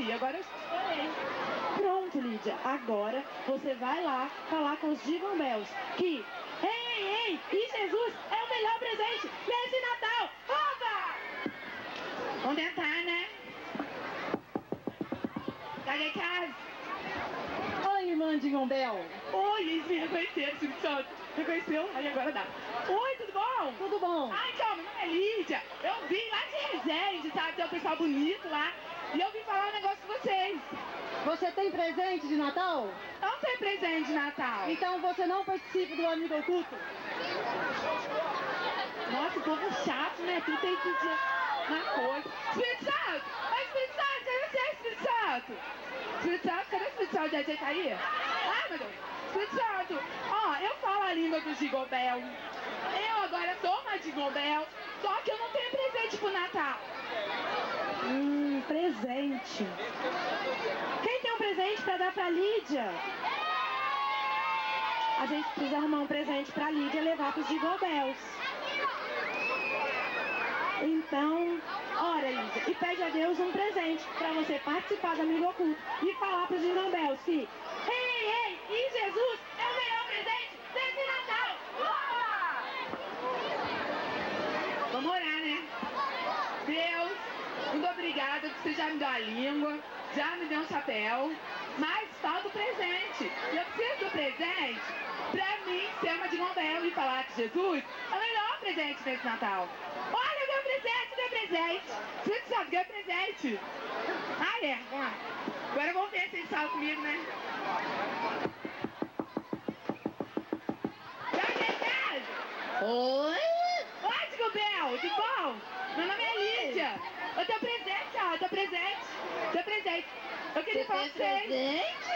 aí, agora eu escolhi. Pronto, Lídia. Agora você vai lá falar com os Jingle Bells que, ei, ei, e Jesus é o melhor presente nesse Natal. Oba! Vamos tentar, né? Cadê casa? Oi, irmã Jingle Bell. Oi, eles me reconheceram, Espírito Santo. Reconheceu? Aí agora dá. Oi, tudo bom? Tudo bom? Ah, então, meu nome é Lídia. Eu vim lá de Resende, sabe? Tem um pessoal bonito lá. E eu vim falar um negócio com vocês. Você tem presente de Natal? Eu não tenho presente de Natal. Então você não participa do Amigo Oculto? Nossa, o povo chato, né? Tu tem que dizer uma coisa. Espírito Santo! Oi, Espírito Santo! Cadê você, Espírito Santo? Espírito Santo, cadê o Espírito Santo? Já tá aí? Ai, meu Deus. Espírito Santo, ó, eu falo a língua do Gigobel. Eu agora sou uma Gigobel, só que eu não tenho presente pro Natal. Hum, presente. Quem tem um presente pra dar pra Lídia? A gente precisa arrumar um presente pra Lídia levar pros Gigobels. Então, ora, Lídia, e pede a Deus um presente pra você participar do Amigo Oculto e falar pros Jingle Bells que, ei, ei, e Jesus é o melhor presente desse Natal! Uau! Vamos orar, né? Deus, muito obrigada que você já me deu a língua, já me deu um chapéu, mas falta o presente. E eu preciso do presente pra mim ser uma de Nobel e falar que Jesus é o melhor presente nesse Natal. Olha, meu presente, meu presente. Você sabe, meu presente. Ah, é. Agora vamos ver se eles falam comigo, né? Oi? Oi, Digobel, tudo bom? Meu nome é Lídia. Eu tenho presente, tenho presente. Tenho presente. Eu queria Você falar pra vocês. presente?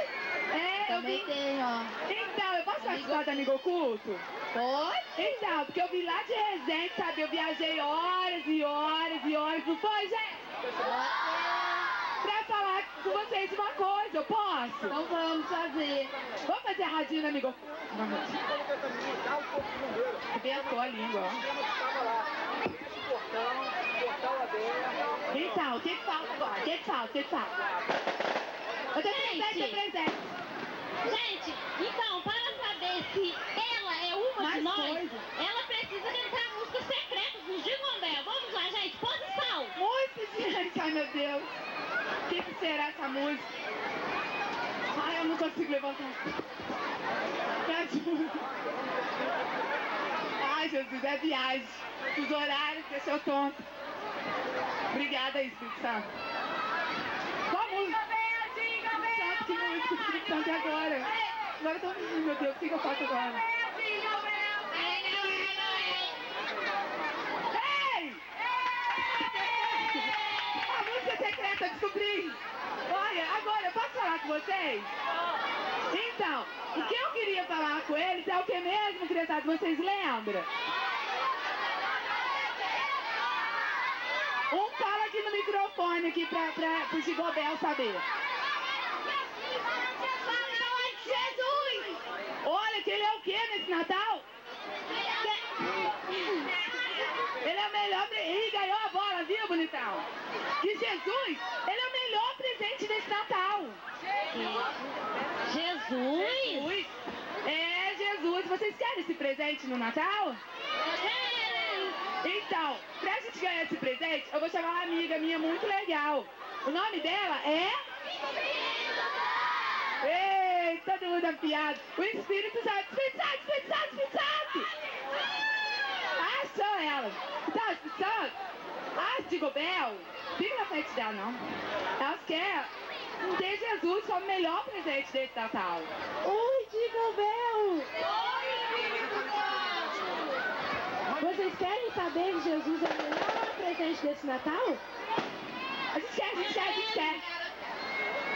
É, eu vim. tem, ó. Então, eu posso participar do Amigo Oculto? Pode? Então, porque eu vim lá de Resende, sabe? Eu viajei horas e horas e horas, não foi, gente? Pra falar com vocês uma coisa, eu posso? Então vamos fazer. Vamos fazer radinho no Amigo Oculto? Vamos. Arrebentou a língua, ó. Então, o que que falta agora? O que falta? Que falta? Eu tenho presente, eu tenho presente. Gente, então, para saber se ela é uma Mais de nós, coisa. ela precisa cantar a música secreta do Bell. Vamos lá, gente, posição. Muito gente, ai meu Deus. O que, que será essa música? Ai, eu não consigo levantar. Me ajuda. É viagem. Os horários deixou tonto. Obrigada aí, Espírito Santo. Espírito Santo, que música, Espírito Santo, e agora? Agora eu tô pedindo, meu Deus, o que, eu faço agora? Ei! A música secreta, descobri! Olha, agora, eu posso falar com vocês? Então, o que eu com eles é o que mesmo, criançada, vocês lembram? Um fala aqui no microfone aqui pra, pra, pro Gigobel saber. Jesus! Olha, que ele é o que nesse Natal? Ele é o melhor. Ih, ganhou a bola, viu, bonitão? Que Jesus, ele é o melhor presente desse Natal. Jesus? Jesus. É, Jesus. Vocês querem esse presente no Natal? Então, pra gente ganhar esse presente, eu vou chamar uma amiga minha muito legal. O nome dela é. Ei, todo mundo afiado. O Espírito Santo, Espírito Santo, Espírito Santo, Espírito Santo. Sou ela. Então, Espírito Santo, ah, Digobel, fica na frente dela, não. Elas querem ter Jesus como o melhor presente desse Natal. Oi, Digobel! Vocês querem saber que Jesus é o melhor presente desse Natal? A gente quer.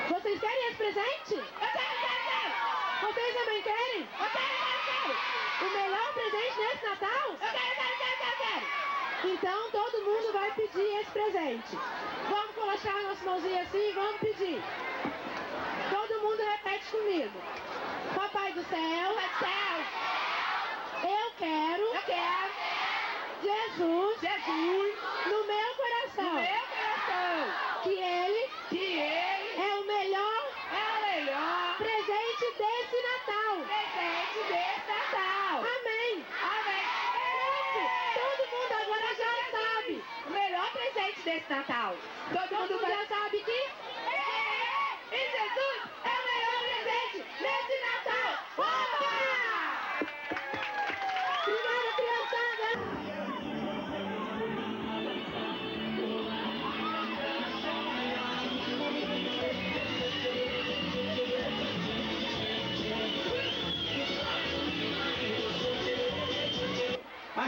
Vocês querem esse presente? Eu quero, quero, quero. Vocês também querem? Eu quero, quero, quero. O melhor presente nesse Natal? Eu quero, quero, quero, eu quero. Então todo mundo vai pedir esse presente. Vamos colocar a nossa mãozinha assim e vamos pedir. desse Natal. Todo mundo já sabe que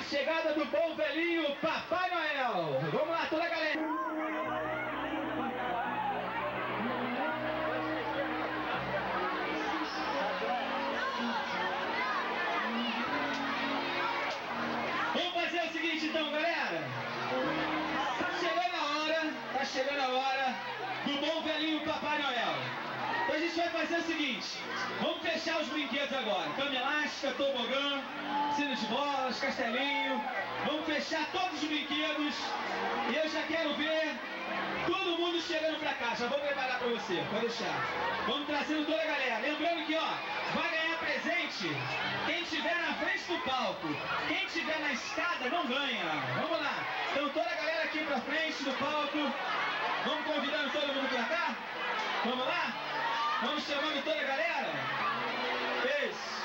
A chegada do bom velhinho Papai Noel. Vamos lá, toda a galera. Vamos fazer o seguinte então, galera. Tá chegando a hora, tá chegando a hora fazer o seguinte, vamos fechar os brinquedos agora. Cama elástica, tobogã, piscina de bolas, castelinho. Vamos fechar todos os brinquedos. E eu já quero ver todo mundo chegando pra cá. Já vou preparar pra você, pode deixar. Vamos trazendo toda a galera. Lembrando que, ó, vai ganhar presente quem estiver na frente do palco. Quem estiver na escada não ganha. Vamos lá. Então toda a galera aqui pra frente do palco. Vamos convidando todo mundo pra cá? Vamos lá? Vamos chamando toda a galera? Isso.